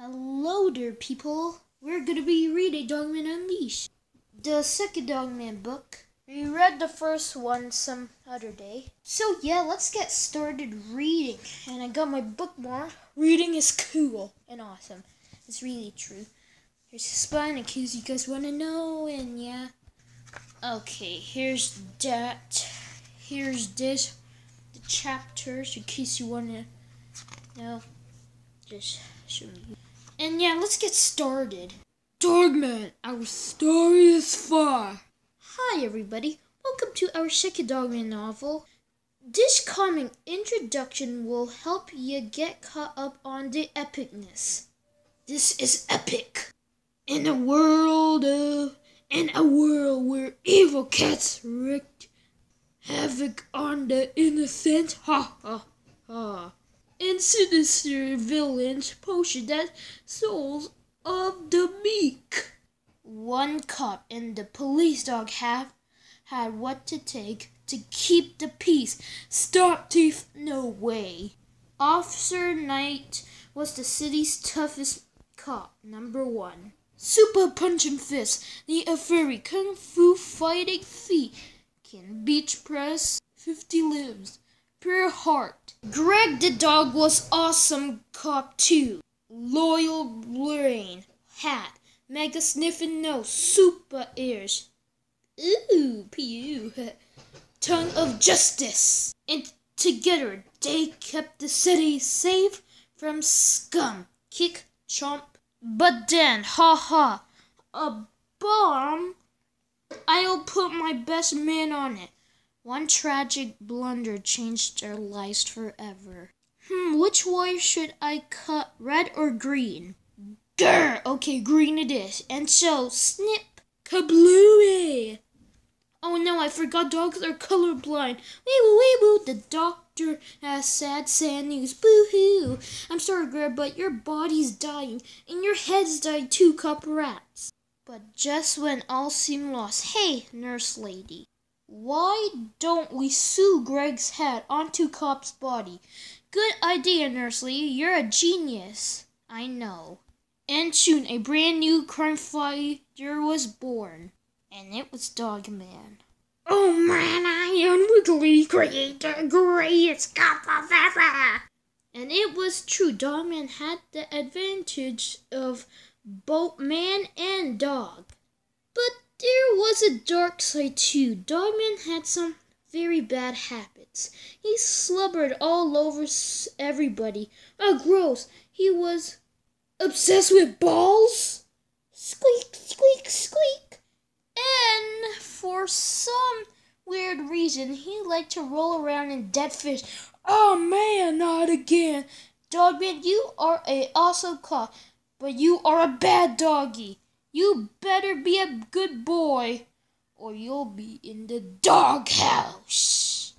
Hello there, people. We're gonna be reading Dogman Unleashed, the second Dogman book. We read the first one some other day. So yeah, let's get started reading. And I got my bookmark. Reading is cool and awesome. It's really true. Here's in case you guys wanna know. And yeah. Okay, here's that. Here's this. The chapters in case you wanna know. Just show me. And yeah, let's get started. Dogman, our story is far. Hi, everybody. Welcome to our second Dogman novel. This comic introduction will help you get caught up on the epicness. This is epic. In a world of, in a world where evil cats wreaked havoc on the innocent, ha ha ha and sinister villains potion that souls of the meek. One cop and the police dog have had what to take to keep the peace. Stop thief, no way. Officer Knight was the city's toughest cop, number one. Super punching fist, the furry kung fu fighting feet can beach press 50 limbs pure heart. Greg the dog was awesome cop too. Loyal brain, hat, mega sniffing nose, super ears. Ooh, pew. Tongue of justice. And together they kept the city safe from scum. Kick, chomp. But then, ha ha, a bomb. I'll put my best man on it. One tragic blunder changed their lives forever. Hmm, which wire should I cut, red or green? Grr! Okay, green it is. And so, snip, kablooey! Oh no, I forgot dogs are colorblind. Weeboo weeboo, the doctor has sad, sad news. Boo hoo! I'm sorry, Greg, but your body's dying, and your head's dying too, cup rats. But just when all seemed lost, hey, nurse lady, why don't we sew Greg's head onto Cop's body? Good idea, Nurse Lee. You're a genius. I know. And soon a brand new crime fighter was born. And it was Dogman. Oh man, I am the creator, greatest cop of ever. And it was true. Dogman had the advantage of both man and dog. But there was a dark side too. Dogman had some very bad habits. He slubbered all over everybody. Oh, gross. He was obsessed with balls. Squeak, squeak, squeak. And for some weird reason, he liked to roll around in dead fish. Oh man, not again. Dogman, you are a awesome cop, but you are a bad doggy. You better be a good boy, or you'll be in the doghouse.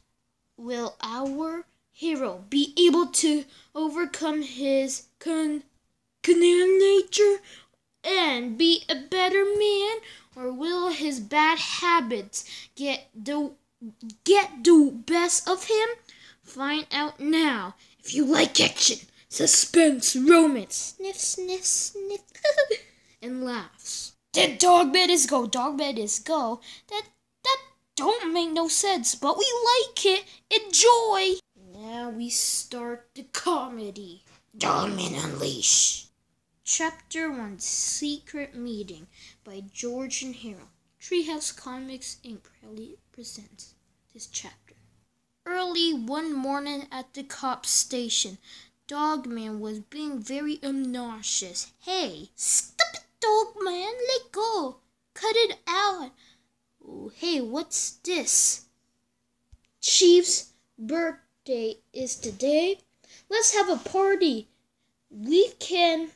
Will our hero be able to overcome his con, con nature and be a better man, or will his bad habits get the get the best of him? Find out now. If you like action, suspense, romance, sniff, sniff, sniff. and laughs. That dog bed is go, dog bed is go. That that don't make no sense, but we like it. Enjoy. Now we start the comedy. Dogman Unleash. Chapter 1 Secret Meeting by George and Harold. Treehouse Comics Inc. presents this chapter. Early one morning at the cop station, Dogman was being very obnoxious. Hey, stop it! Dog, man. Let go. Cut it out. Oh, hey, what's this? Chief's birthday is today. Let's have a party. We can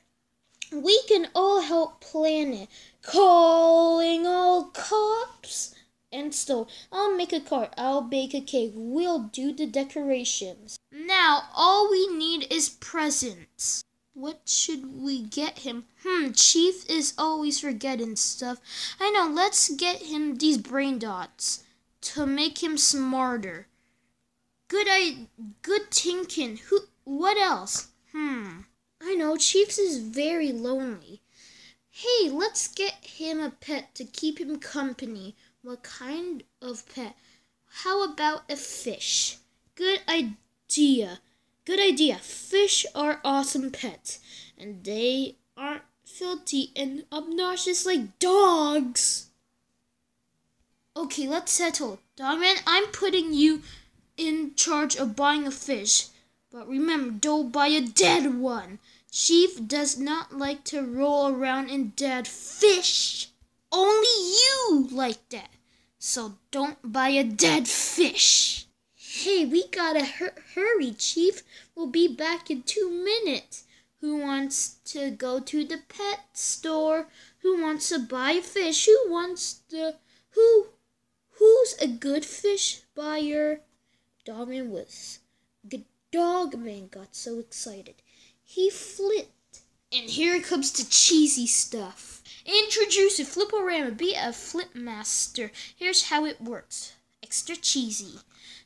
we can all help plan it. Calling all cops. And so I'll make a cart. I'll bake a cake. We'll do the decorations. Now all we need is presents. What should we get him? Hmm, Chief is always forgetting stuff. I know, let's get him these brain dots to make him smarter. Good I good thinking. Who what else? Hmm. I know, Chiefs is very lonely. Hey, let's get him a pet to keep him company. What kind of pet? How about a fish? Good idea. Good idea. Fish are awesome pets, and they aren't filthy and obnoxious like dogs. Okay, let's settle. Dogman, I'm putting you in charge of buying a fish. But remember, don't buy a dead one. Chief does not like to roll around in dead fish. Only you like that. So don't buy a dead fish. Hey, we gotta hur- hurry, Chief. We'll be back in two minutes. Who wants to go to the pet store? Who wants to buy fish? Who wants to who who's a good fish buyer? Dogman was the dogman got so excited. He flipped. And here comes the cheesy stuff. Introduce a Fliporama. Be a flip master. Here's how it works. Extra cheesy.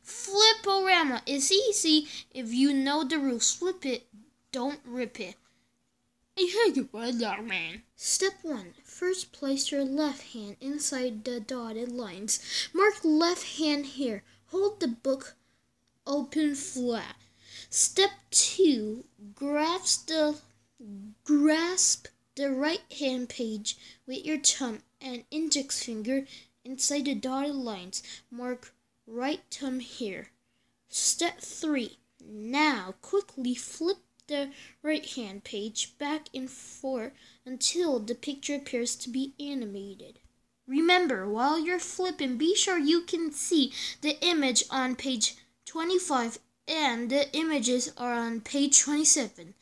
Fliporama is easy if you know the rules. Flip it, don't rip it. I heard you were man. Step 1. First place your left hand inside the dotted lines. Mark left hand here. Hold the book open flat. Step 2. Grasp the grasp the right hand page with your thumb and index finger inside the dotted lines. Mark right thumb here. Step 3. Now quickly flip the right hand page back and forth until the picture appears to be animated. Remember, while you're flipping, be sure you can see the image on page 25 and the images are on page 27.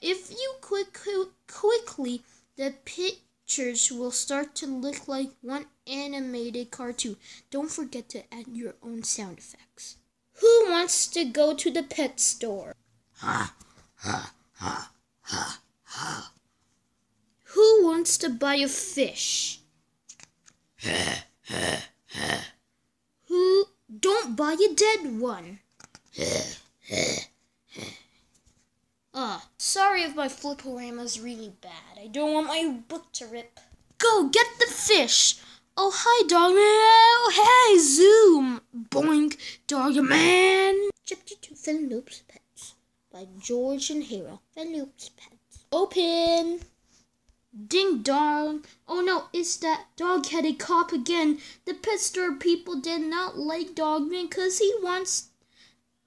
If you quick, quickly, the pictures will start to look like one animated cartoon. Don't forget to add your own sound effects. Who wants to go to the pet store? Ha, ha, ha, ha, ha. Who wants to buy a fish? Ha, ha, ha. Who don't buy a dead one? Ha, ha, Ah, uh, sorry if my fliporama's really bad. I don't want my book to rip. Go get the fish. Oh hi, dog man. Oh hey, zoom. Boink, dog man. Chapter two, Philip's Pets by George and Harold. Philip's Pets. Open. Ding dong! Oh no, it's that dog-headed cop again. The pet store people did not like Dogman because he wants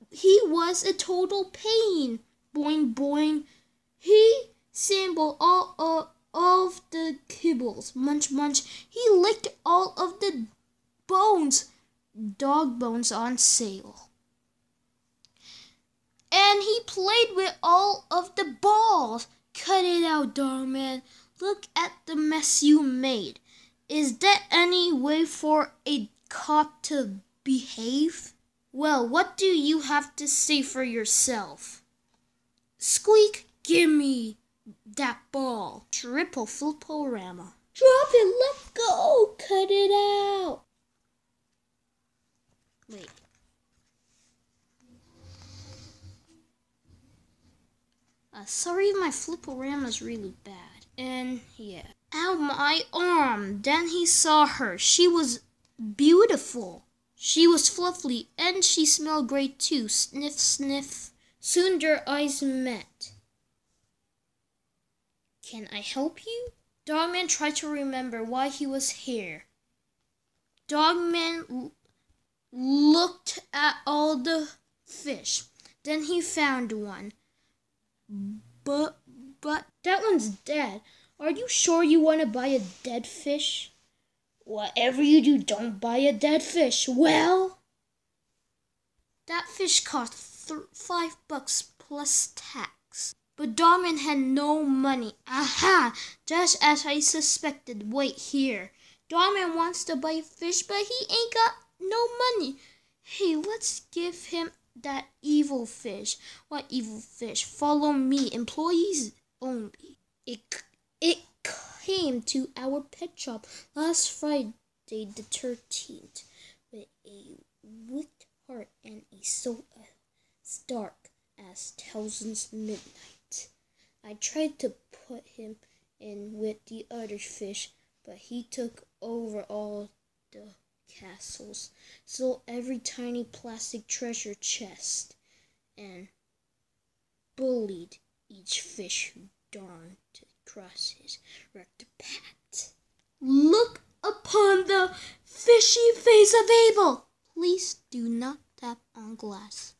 he was a total pain. Boing boing. He sampled all up of the kibbles. Munch munch. He licked all of the bones. Dog bones on sale. And he played with all of the balls. Cut it out, dog man. Look at the mess you made. Is that any way for a cop to behave? Well, what do you have to say for yourself? Squeak, give me that ball. Triple fliporama. Drop it, let go. Cut it out. Wait. Uh, sorry, my fliporama's really bad. And yeah. Ow, my arm. Then he saw her. She was beautiful. She was fluffy and she smelled great too. Sniff, sniff. Soon their eyes met. Can I help you? Dogman tried to remember why he was here. Dogman l- looked at all the fish. Then he found one. But, but, that one's dead. Are you sure you want to buy a dead fish? Whatever you do, don't buy a dead fish. Well, that fish cost th- five bucks plus tax. But Dogman had no money. Aha! Just as I suspected. Wait here. Dogman wants to buy fish, but he ain't got no money. Hey, let's give him that evil fish. What evil fish? Follow me. Employees only. It, it came to our pet shop last Friday the 13th with a wicked heart and a soul as dark as Townsend's midnight. I tried to put him in with the other fish, but he took over all the castles, stole every tiny plastic treasure chest, and bullied each fish who dared to cross his wrecked path. Look upon the fishy face of Abel. Please do not tap on glass.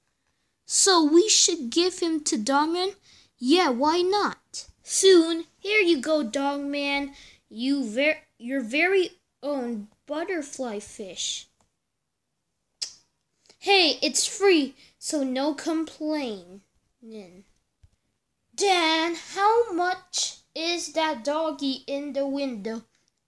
So we should give him to Dogman? Yeah, why not? Soon, here you go, dog man. You ver- your very own butterfly fish. Hey, it's free, so no complaining. Dan, how much is that doggy in the window?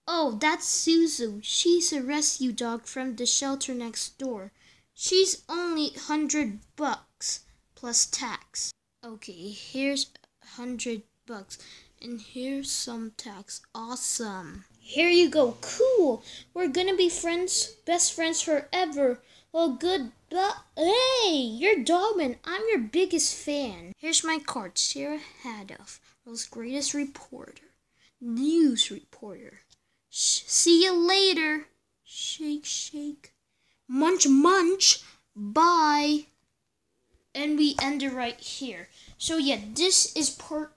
Oh, that's Zuzu. She's a rescue dog from the shelter next door. She's only hundred bucks plus tax. Okay, here's a hundred bucks. And here's some tax. Awesome. Here you go. Cool. We're gonna be friends, best friends forever. Well, good. But hey, you're Dogman. I'm your biggest fan. Here's my card. Sarah Hatoff, world's greatest reporter, news reporter. Sh- see you later. Shake, shake. Munch, munch. Bye. And we end it right here. So yeah, this is part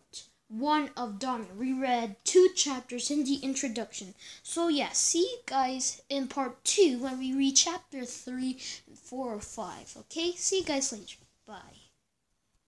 one of Dawn. We read two chapters in the introduction. So yeah, see you guys in part two when we read chapter three, four, or five. Okay, see you guys later. Bye.